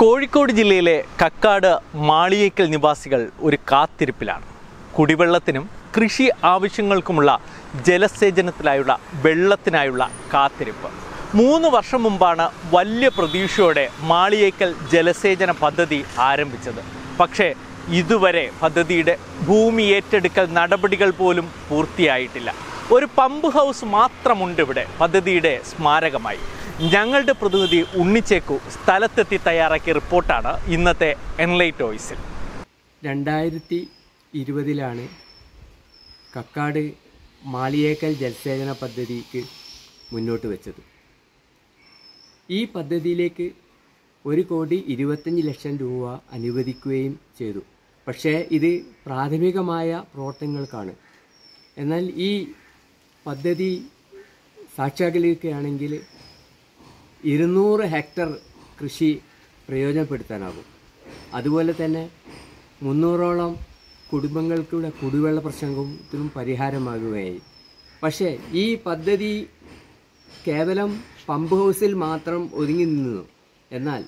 കോഴിക്കോട് ജില്ലയിലെ കക്കാട് മാളിയേക്കൽ നിവാസികൾ ഒരു കാത്തിരിപ്പിലാണ്. കുടിവെള്ളത്തിനും കൃഷി ആവശ്യങ്ങൾക്കുമുള്ള ജലസേചനത്തിനായുള്ള വെള്ളത്തിനായുള്ള കാത്തിരിപ്പ്. മൂന്ന് വർഷം മുമ്പാണ് വലിയ പ്രതീക്ഷയോടെ മാളിയേക്കൽ ജലസേചന പദ്ധതി ആരംഭിച്ചത്. പക്ഷേ ഇതുവരെ പദ്ധതിയുടെ ഭൂമി ഏറ്റെടുക്കൽ നടപടികൾ പോലും പൂർത്തിയായിട്ടില്ല. ഒരു പമ്പ് ഹൗസ് മാത്രമുണ്ട് ഇവിടെ പദ്ധതിയുടെ സ്മാരകമായി. ഞങ്ങളുടെ പ്രതിനിധി ഉണ്ണിച്ചേക്കു സ്ഥലത്തെത്തി തയ്യാറാക്കിയ റിപ്പോർട്ടാണ് ഇന്നത്തെ എൻലൈറ്റ് വോയിസിൽ രണ്ടായിരത്തി ഇരുപതിലാണ് കക്കാട് മാളിയേക്കൽ ജലസേചന പദ്ധതിക്ക് മുന്നോട്ട് വെച്ചത്. ഈ പദ്ധതിയിലേക്ക് ഒരു കോടി ഇരുപത്തഞ്ച് ലക്ഷം രൂപ അനുവദിക്കുകയും ചെയ്തു. പക്ഷേ ഇത് പ്രാഥമികമായ പ്രവർത്തനങ്ങൾക്കാണ്. എന്നാൽ ഈ പദ്ധതി സാക്ഷാത്കരിക്കുകയാണെങ്കിൽ ഇരുന്നൂറ് ഹെക്ടർ കൃഷി പ്രയോജനപ്പെടുത്താനാകും. അതുപോലെ തന്നെ മുന്നൂറോളം കുടുംബങ്ങൾക്കുള്ള കുടിവെള്ള പ്രശ്നത്തിനും പരിഹാരമാകുകയായി. പക്ഷേ ഈ പദ്ധതി കേവലം പമ്പ് ഹൗസിൽ മാത്രം ഒതുങ്ങി നിന്നു. എന്നാൽ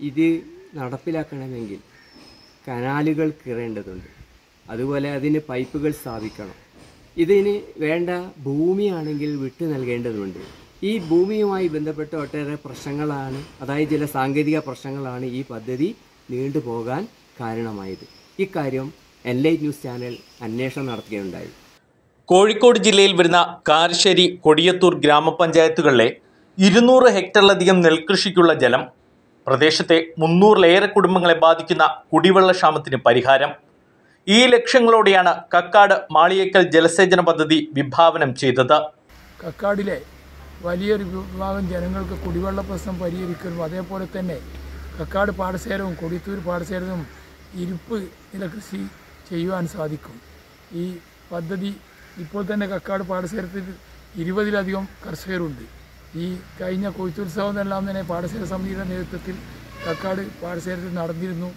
ഇത് നടപ്പിലാക്കണമെങ്കിൽ കനാലുകൾ കീറേണ്ടതുണ്ട്. അതുപോലെ അതിന് പൈപ്പുകൾ സ്ഥാപിക്കണം. ഇതിന് വേണ്ട ഭൂമിയാണെങ്കിൽ വിട്ടു നൽകേണ്ടതുണ്ട്. ഈ ഭൂമിയുമായി ബന്ധപ്പെട്ട് ഒട്ടേറെ പ്രശ്നങ്ങളാണ് അതായത് ചില സാങ്കേതിക പ്രശ്നങ്ങളാണ് ഈ പദ്ധതി നീണ്ടുപോകാൻ കാരണമായത്. ഇക്കാര്യം എൻലൈറ്റ് ന്യൂസ് ചാനൽ അന്വേഷണം നടത്തുകയുണ്ടായി. കോഴിക്കോട് ജില്ലയിൽ വരുന്ന കാരശ്ശേരി കൊടിയത്തൂർ ഗ്രാമപഞ്ചായത്തുകളിലെ ഇരുന്നൂറ് ഹെക്ടറിലധികം നെൽകൃഷിക്കുള്ള ജലം പ്രദേശത്തെ മുന്നൂറിലേറെ കുടുംബങ്ങളെ ബാധിക്കുന്ന കുടിവെള്ള ക്ഷാമത്തിന് പരിഹാരം ഈ ലക്ഷ്യങ്ങളോടെയാണ് കക്കാട് മാളിയേക്കൽ ജലസേചന പദ്ധതി വിഭാവനം ചെയ്തത്. കക്കാടിലെ വലിയൊരു വിഭാഗം ജനങ്ങൾക്ക് കുടിവെള്ള പ്രശ്നം പരിഹരിക്കലും അതേപോലെ തന്നെ കക്കാട് പാടശേരവും കൊടിത്തൂർ പാടശേരവും ഇരുപ്പ് നിലകൃഷി ചെയ്യുവാൻ സാധിക്കും. ഈ പദ്ധതി ഇപ്പോൾ തന്നെ കക്കാട് പാടശേരത്തിൽ ഇരുപതിലധികം കർഷകരുണ്ട്. ഈ കഴിഞ്ഞ കൊയ്ത്തുത്സവം എല്ലാം തന്നെ പാടശേര സമിതിയുടെ നേതൃത്വത്തിൽ കക്കാട് പാടശേരത്തിൽ നടന്നിരുന്നു.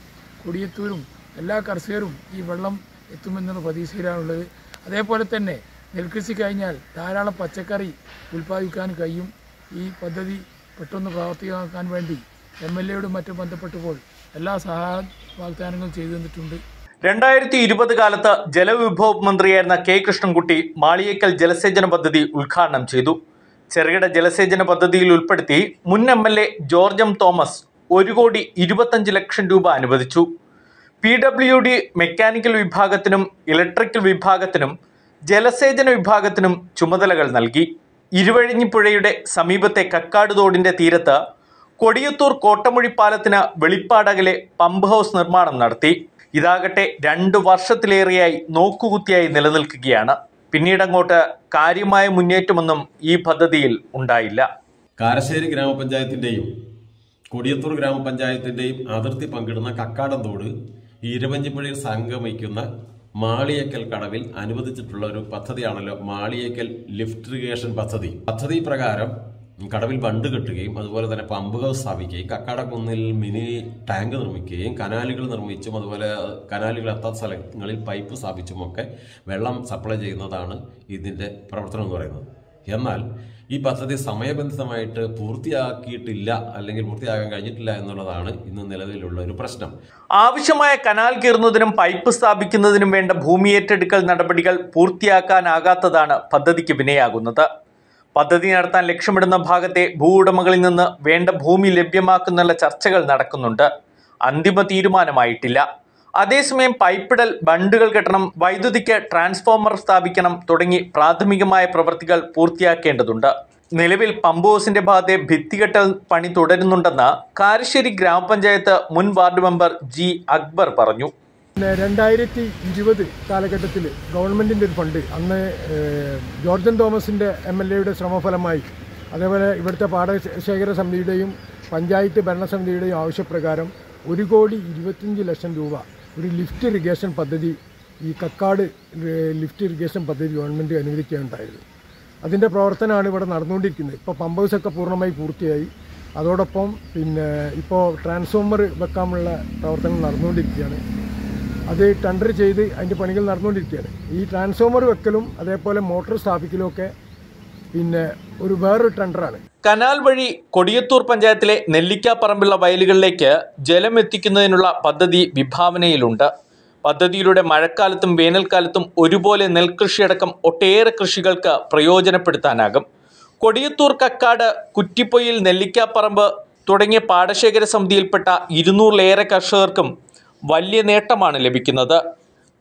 കൊടിയത്തൂരും എല്ലാ കർഷകരും ഈ വെള്ളം എത്തുമെന്നുള്ള പ്രതീക്ഷയിലാണുള്ളത്. അതേപോലെ തന്നെ നെൽകൃഷി കഴിഞ്ഞാൽ ധാരാളം പച്ചക്കറി ഉൽപ്പാദിപ്പിക്കാൻ കഴിയും. ഈ പദ്ധതി പെട്ടെന്ന് പ്രാവർത്തികമാക്കാൻ വേണ്ടി എം എൽ എയോടും മറ്റും ബന്ധപ്പെട്ടപ്പോൾ എല്ലാ സഹായ വാഗ്ദാനങ്ങളും ചെയ്തു തന്നിട്ടുണ്ട്. രണ്ടായിരത്തി ഇരുപത് കാലത്ത് ജലവിഭവ മന്ത്രിയായിരുന്ന കെ കൃഷ്ണൻകുട്ടി മാളിയേക്കൽ ജലസേചന പദ്ധതി ഉദ്ഘാടനം ചെയ്തു. ചെറുകിട ജലസേചന പദ്ധതിയിൽ ഉൾപ്പെടുത്തി മുൻ M L A George M Thomas ഒരു കോടി ഇരുപത്തഞ്ച് ലക്ഷം രൂപ അനുവദിച്ചു. പി ഡബ്ല്യു ഡി മെക്കാനിക്കൽ വിഭാഗത്തിനും ഇലക്ട്രിക്കൽ വിഭാഗത്തിനും ജലസേചന വിഭാഗത്തിനും ചുമതലകൾ നൽകി. ഇരുവഴിഞ്ഞിപ്പുഴയുടെ സമീപത്തെ കക്കാട് തോടിന്റെ തീരത്ത് കൊടിയത്തൂർ കോട്ടമുഴി പാലത്തിന് വെളിപ്പാടകലെ പമ്പ് ഹൗസ് നിർമ്മാണം നടത്തി. ഇതാകട്ടെ രണ്ട് വർഷത്തിലേറെയായി നോക്കുകുത്തിയായി നിലനിൽക്കുകയാണ്. പിന്നീടങ്ങോട്ട് കാര്യമായ മുന്നേറ്റമൊന്നും ഈ പദ്ധതിയിൽ ഉണ്ടായില്ല. കാരശ്ശേരി ഗ്രാമപഞ്ചായത്തിന്റെയും കൊടിയത്തൂർ ഗ്രാമപഞ്ചായത്തിന്റെയും അതിർത്തി പങ്കിടുന്ന കക്കാടം തോട് ഇരുവഞ്ചിപ്പുഴയിൽ സംഗമിക്കുന്ന മാളിയേക്കൽ കടവിൽ അനുവദിച്ചിട്ടുള്ള ഒരു പദ്ധതിയാണല്ലോ മാളിയേക്കൽ ലിഫ്റ്റ് ഇറിഗേഷൻ പദ്ധതി. പദ്ധതി പ്രകാരം കടവിൽ ബണ്ട് കെട്ടുകയും അതുപോലെ തന്നെ പമ്പുകൾ സ്ഥാപിക്കുകയും കക്കാടക്കുന്നിൽ മിനി ടാങ്ക് നിർമ്മിക്കുകയും കനാലുകൾ നിർമ്മിച്ചും അതുപോലെ കനാലുകൾ എത്താത്ത സ്ഥലങ്ങളിൽ പൈപ്പ് സ്ഥാപിച്ചുമൊക്കെ വെള്ളം സപ്ലൈ ചെയ്യുന്നതാണ് ഇതിന്റെ പ്രവർത്തനം എന്ന് പറയുന്നത്. എന്നാൽ ഈ പദ്ധതി സമയബന്ധിതമായിട്ട് പൂർത്തിയാക്കിയിട്ടില്ല അല്ലെങ്കിൽ പൂർത്തിയാകാൻ കഴിഞ്ഞിട്ടില്ല എന്നുള്ളതാണ് ഇന്ന് നിലവിലുള്ള ഒരു പ്രശ്നം. ആവശ്യമായ കനാൽ കീറുന്നതിനും പൈപ്പ് സ്ഥാപിക്കുന്നതിനും വേണ്ട ഭൂമി ഏറ്റെടുക്കൽ നടപടികൾ പൂർത്തിയാക്കാനാകാത്തതാണ് പദ്ധതിക്ക് വിനയാകുന്നത്. പദ്ധതി നടത്താൻ ലക്ഷ്യമിടുന്ന ഭാഗത്തെ ഭൂ ഉടമകളിൽ നിന്ന് വേണ്ട ഭൂമി ലഭ്യമാക്കുന്നുള്ള ചർച്ചകൾ നടക്കുന്നുണ്ട്. അന്തിമ തീരുമാനമായിട്ടില്ല. അതേസമയം പൈപ്പിടൽ ബണ്ടുകൾ കെട്ടണം വൈദ്യുതിക്ക് ട്രാൻസ്ഫോമർ സ്ഥാപിക്കണം തുടങ്ങി പ്രാഥമികമായ പ്രവൃത്തികൾ പൂർത്തിയാക്കേണ്ടതുണ്ട്. നിലവിൽ പമ്പ് ഹൗസിന്റെ ഭാഗത്തെ ഭിത്തികെട്ടൽ പണി തുടരുന്നുണ്ടെന്ന് കാരശ്ശേരി ഗ്രാമപഞ്ചായത്ത് മുൻ വാർഡ് മെമ്പർ ജി അക്ബർ പറഞ്ഞു. രണ്ടായിരത്തി ഇരുപത് കാലഘട്ടത്തിൽ ഗവൺമെന്റിന്റെ ഒരു ഫണ്ട് അന്ന് ജോർജൻ തോമസിന്റെ എം എൽ എയുടെ ശ്രമഫലമായി അതേപോലെ ഇവിടുത്തെ പാടശേഖര സമിതിയുടെയും പഞ്ചായത്ത് ഭരണസമിതിയുടെയും ആവശ്യപ്രകാരം ഒരു കോടി ഇരുപത്തിയഞ്ച് ലക്ഷം രൂപ ഒരു ലിഫ്റ്റ് ഇറിഗേഷൻ പദ്ധതി ഈ കക്കാട് ലിഫ്റ്റ് ഇറിഗേഷൻ പദ്ധതി ഗവൺമെന്റ് അനുവദിക്കുകയുണ്ടായത് അതിന്റെ പ്രവർത്തനമാണ് ഇവിടെ നടന്നുകൊണ്ടിരിക്കുന്നത്. ഇപ്പോൾ പമ്പ് ഹൗസൊക്കെ പൂർണമായി പൂർത്തിയായി. അതോടൊപ്പം പിന്നെ ഇപ്പോൾ ട്രാൻസ്ഫോമർ വെക്കാനുള്ള പ്രവർത്തനം നടന്നുകൊണ്ടിരിക്കുകയാണ്. അത് ടെൻഡർ ചെയ്ത് അതിന്റെ പണികൾ നടന്നുകൊണ്ടിരിക്കുകയാണ്. ഈ ട്രാൻസ്ഫോമർ വെക്കലും അതേപോലെ മോട്ടോർ സ്ഥാപിക്കലും ഒക്കെ പിന്നെ ഒരു വേറൊരു ടെൻഡറാണ്. കനാൽ വഴി കൊടിയത്തൂർ പഞ്ചായത്തിലെ നെല്ലിക്കാപ്പറമ്പുള്ള വയലുകളിലേക്ക് ജലം എത്തിക്കുന്നതിനുള്ള പദ്ധതി വിഭാവനയിലുണ്ട്. പദ്ധതിയിലൂടെ മഴക്കാലത്തും വേനൽക്കാലത്തും ഒരുപോലെ നെൽകൃഷിയടക്കം ഒട്ടേറെ കൃഷികൾക്ക് പ്രയോജനപ്പെടുത്താനാകും. കൊടിയത്തൂർ കക്കാട് കുറ്റിപ്പൊയിൽ നെല്ലിക്കാപ്പറമ്പ് തുടങ്ങിയ പാടശേഖര സമിതിയിൽപ്പെട്ട ഇരുന്നൂറിലേറെ കർഷകർക്കും വലിയ നേട്ടമാണ് ലഭിക്കുന്നത്.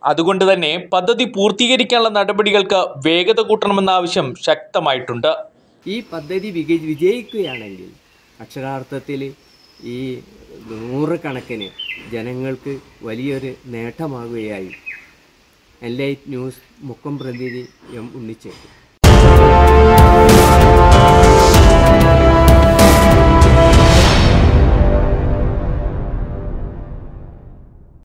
അതുകൊണ്ട് തന്നെ പദ്ധതി പൂർത്തീകരിക്കാനുള്ള നടപടികൾക്ക് വേഗത കൂട്ടണമെന്ന ആവശ്യം ശക്തമായിട്ടുണ്ട്. ഈ പദ്ധതി വിജയിക്കുകയാണെങ്കിൽ അക്ഷരാർത്ഥത്തിൽ ഈ നൂറുകണക്കിന് ജനങ്ങൾക്ക് വലിയൊരു നേട്ടമാകുകയായി. എൻലൈറ്റ് ന്യൂസ് മുക്കം പ്രതിനിധി എം ഉണ്ണിച്ചേക്കും